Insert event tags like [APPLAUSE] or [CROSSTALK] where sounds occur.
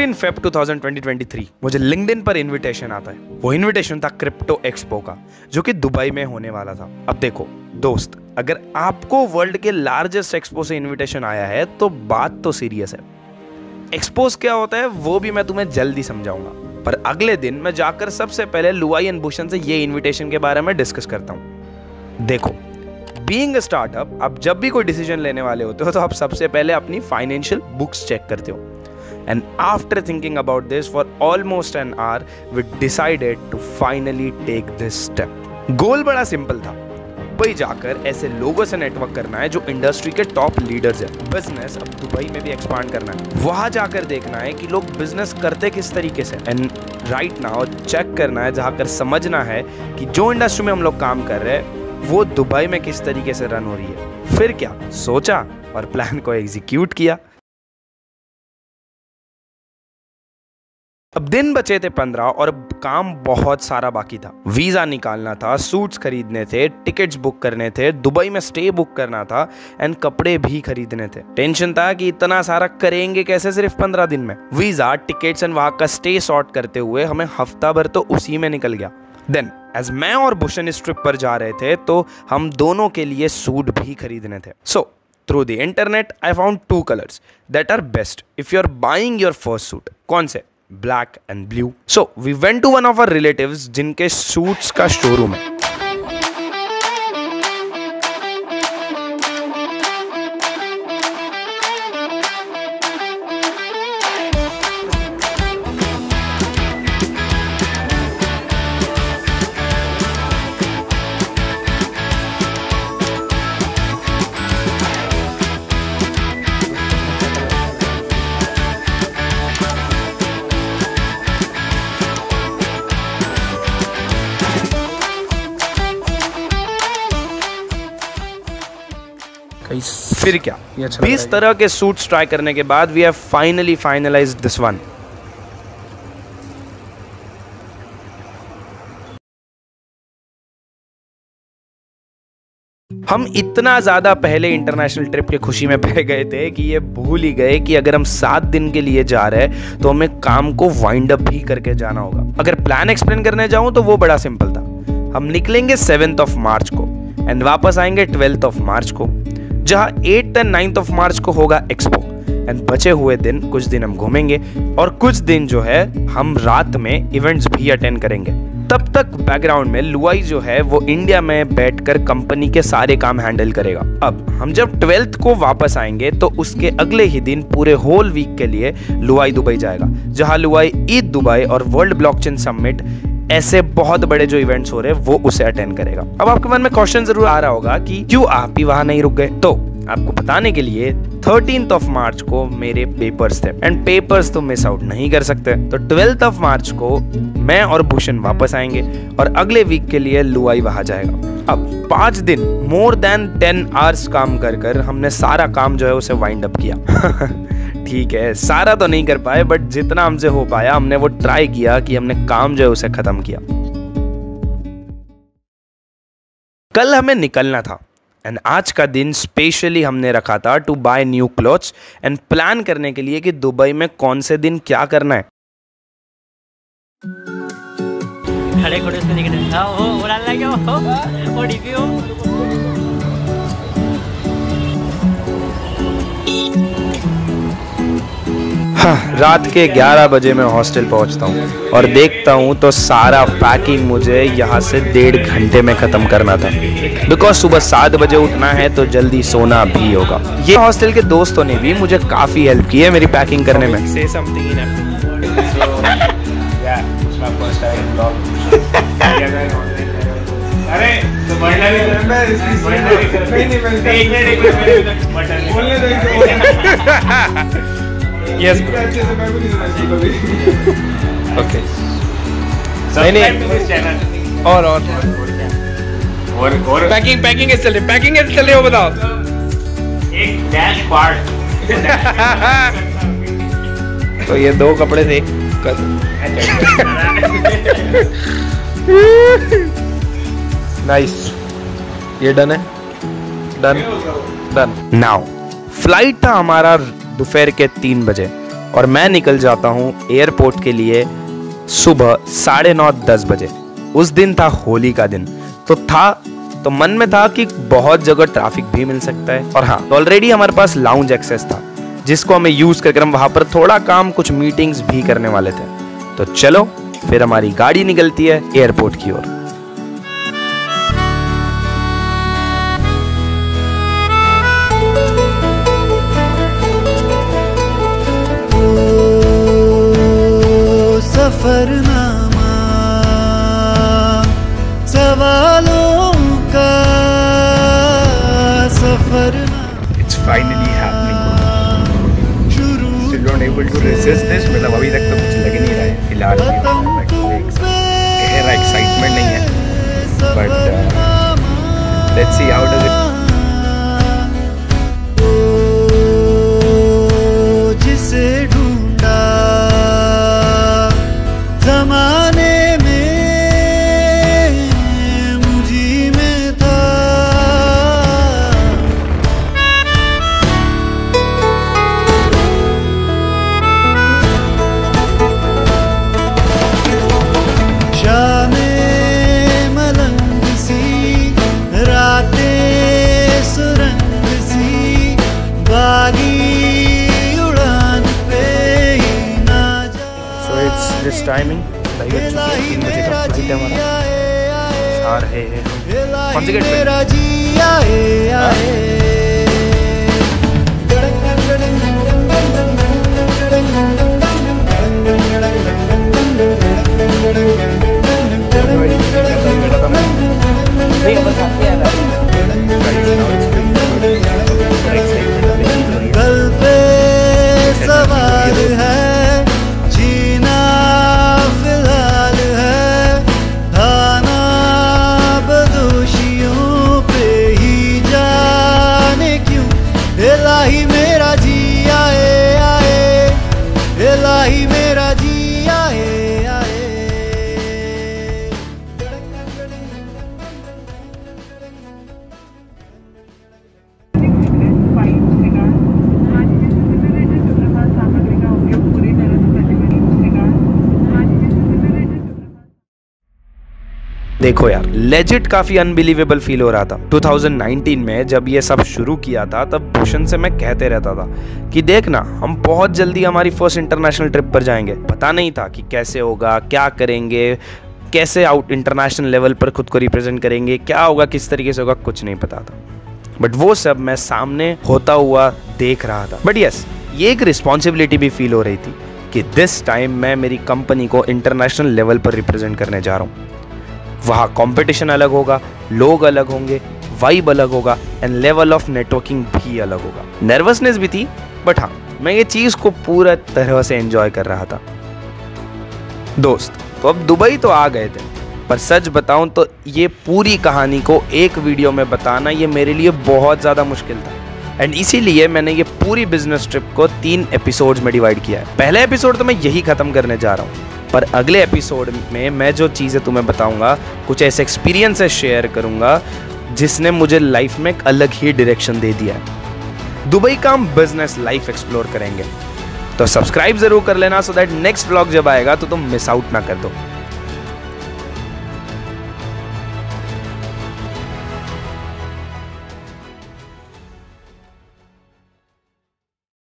15 Feb 2023 मुझे LinkedIn पर invitation आता है। वो इनविटेशन था क्रिप्टो एक्सपो का, जो कि दुबई में होने वाला था। अब देखो, दोस्त, अगर आपको वर्ल्ड के लार्जेस्ट एक्सपो से इनविटेशन आया है तो बात तो सीरियस है। एक्सपोज क्या होता है, वो भी मैं तुम्हें जल्दी समझाऊँगा। पर अगले दिन मैं जाकर सबसे पहले लुआई एंड भूषण से ये इनविटेशन के बारे में डिस्कस करता हूँ। देखो बीइंग स्टार्टअप आप जब भी कोई डिसीज़न लेने वाले होते हो तो आप सबसे पहले अपनी फाइनेंशियल बुक्स चेक करते हो। And after thinking about this for almost an hour, we decided to finally take this step. गोल बड़ा सिंपल था। दुबई जाकर ऐसे लोगों से नेटवर्क करना है जो इंडस्ट्री के टॉप लीडर्स हैं। बिज़नेस अब दुबई में भी एक्सपांड करना है। वहाँ जाकर देखना है कि लोग बिज़नेस करते किस तरीके से। एंड राइट नाउ चेक करना है जहाँ कर समझना है कि जो इंडस्ट्री में हम लोग काम कर रहे हैं वो दुबई में किस तरीके से रन हो रही है। फिर क्या? सोचा और प्लान को एग्जीक्यूट किया। अब दिन बचे थे पंद्रह और काम बहुत सारा बाकी था। वीज़ा निकालना था सूट्स खरीदने थे टिकट्स बुक करने थे, दुबई में स्टे बुक करना था एंड कपड़े भी खरीदने थे। टेंशन था कि इतना सारा करेंगे कैसे सिर्फ़ पंद्रह दिन में? वीज़ा टिकट्स एंड वहाँ का स्टे सॉर्ट करते हुए हमें हफ़्ता भर तो उसी में निकल गया। देन एज मैं और भूषण इस ट्रिप पर जा रहे थे तो हम दोनों के लिए सूट भी खरीदने थे। So through the internet I found two colours that are best if you are buying your first suit कौन से? Black and blue so we went to one of our relative जिनके सूट्स का showroom है। फिर क्या? अच्छा बीस तरह के सूट्स ट्राई करने के बाद we have finally finalise this one हम इतना ज़्यादा पहले इंटरनेशनल ट्रिप की खुशी में बह गए थे कि ये भूल ही गए कि अगर हम सात दिन के लिए जा रहे हैं तो हमें काम को वाइंड अप भी करके जाना होगा। अगर प्लान एक्सप्लेन करने जाऊँ तो वो बड़ा सिंपल था। हम निकलेंगे सेवेंथ ऑफ़ मार्च को एंड वापस आएँगे ट्वेल्थ ऑफ़ मार्च को। जहाँ eight and ninth of March को होगा एक्सपो एंड बचे हुए दिन कुछ दिन हम घूमेंगे और कुछ दिन जो है हम रात में इवेंट्स भी अटेंड करेंगे। तब तक बैकग्राउंड में लुआई जो है वो इंडिया में बैठकर कंपनी के सारे काम हैंडल करेगा। अब हम जब ट्वेल्थ को वापस आएँगे तो उसके अगले ही दिन पूरे होल वीक के लिए लुआई दुबई जाएगा, जहाँ लुआई ईद दुबई और वर्ल्ड ब्लॉकचेन समिट ऐसे बहुत बड़े जो इवेंट्स हो रहे हैं, वो उसे अटेंड करेगा। अब आपके मन में क्वेश्चन ज़रूर आ रहा होगा कि क्यों आप ही वहाँ नहीं रुक गए? तो आपको बताने के लिए थर्टीन ऑफ़ मार्च को मेरे पेपर्स थे। एंड पेपर्स तो मिस आउट नहीं कर सकते। तो ट्वेल्थ ऑफ़ मार्च को मैं और भूषण वापस आएँगे और अगले वीक के लिए लुआई वहाँ जाएगा। अब पाँच दिन मोर देन टेन आवर्स काम कर कर हमने सारा काम जो है उसे वाइंड अप किया। [LAUGHS] ठीक है, सारा तो नहीं कर पाए बट जितना हमसे हो पाया, हमने वो ट्राई किया कि हमने काम जो है उसे खत्म किया। कल हमें निकलना था। एंड आज का दिन स्पेशली हमने रखा था to buy new clothes and plan करने के लिए कि दुबई में कौन से दिन क्या करना है खड़े खड़े से निकले हाँ, हो उड़ान लगे हो ओ डीपी हो रात के 11 बजे मैं हॉस्टल पहुँचता हूँ और देखता हूँ तो सारा पैकिंग मुझे यहाँ से डेढ़ घंटे में ख़त्म करना था। बिकॉज़ सुबह सात बजे उठना है तो जल्दी सोना भी होगा। ये हॉस्टल के दोस्तों ने भी मुझे काफ़ी हेल्प की है मेरी पैकिंग करने में। अरे तो [LAUGHS] [LAUGHS] yes. ओके नहीं नहीं और और। और और। पैकिंग पैकिंग कैसे चले पैकिंग कैसे चले हो बताओ। एक डैश पार्ट तो ये दो कपड़े थे। नाइस ये डन है। डन डन नाउ फ़्लाइट था हमारा दोपहर के तीन बजे और मैं निकल जाता हूँ एयरपोर्ट के लिए सुबह साढ़े नौ, दस बजे। उस दिन था होली का दिन। तो था तो मन में था कि बहुत जगह ट्रैफ़िक भी मिल सकता है। और हाँ तो ऑलरेडी हमारे पास लाउंज एक्सेस था, जिसको हमें यूज़ करके हम वहाँ पर थोड़ा काम, कुछ मीटिंग्स भी करने वाले थे। तो चलो, फिर हमारी गाड़ी निकलती है एयरपोर्ट की ओर। Finally happening still not able to resist this मतलब अभी तक तो कुछ लग नहीं रहा है। फ़िलहाल गहरा एक्साइटमेंट नहीं है। But let's see how does it timing तीन बजे का फ़्लाइट है हमारा। चार है कौन सी गेट पे? मेरा जी Jaime. देखो यार लेजिट काफ़ी अनबिलीवेबल फील हो रहा था। 2019 में जब ये सब शुरू किया था तब भूषण से मैं कहते रहता था कि देखना हम बहुत जल्दी हमारी फ़र्स्ट इंटरनेशनल ट्रिप पर जाएँगे। पता नहीं था कि कैसे होगा क्या करेंगे कैसे आउट इंटरनेशनल लेवल पर खुद को रिप्रेजेंट करेंगे क्या होगा किस तरीके से होगा कुछ नहीं पता था। बट वो सब मैं सामने होता हुआ देख रहा था। बट यस yes, ये एक रिस्पॉन्सिबिलिटी भी फील हो रही थी कि दिस टाइम मैं मेरी कंपनी को इंटरनेशनल लेवल पर रिप्रेजेंट करने जा रहा हूँ। वहाँ कंपटीशन अलग होगा, लोग अलग होंगे वाइब अलग होगा एंड लेवल ऑफ़ नेटवर्किंग भी अलग होगा। नर्वसनेस भी थी बट हाँ मैं ये चीज़ को पूरा तरह से एंजॉय कर रहा था। दोस्त तो अब दुबई तो आ गए थे, पर सच बताऊँ तो ये पूरी कहानी को एक वीडियो में बताना ये मेरे लिए बहुत ज़्यादा मुश्किल था। एंड इसीलिए मैंने ये पूरी बिज़नेस ट्रिप को तीन एपिसोड्स में डिवाइड किया है। पहले एपिसोड तो मैं यही ख़त्म करने जा रहा हूँ। पर अगले एपिसोड में मैं जो चीज़ें तुम्हें बताऊँगा, कुछ ऐसे एक्सपीरियंसेस शेयर करूँगा, जिसने मुझे लाइफ में एक अलग ही डायरेक्शन दे दिया है। दुबई का हम बिज़नेस लाइफ एक्सप्लोर करेंगे। तो सब्सक्राइब ज़रूर कर लेना सो दैट नेक्स्ट ब्लॉग जब आएगा तो तुम मिस आउट ना कर दो।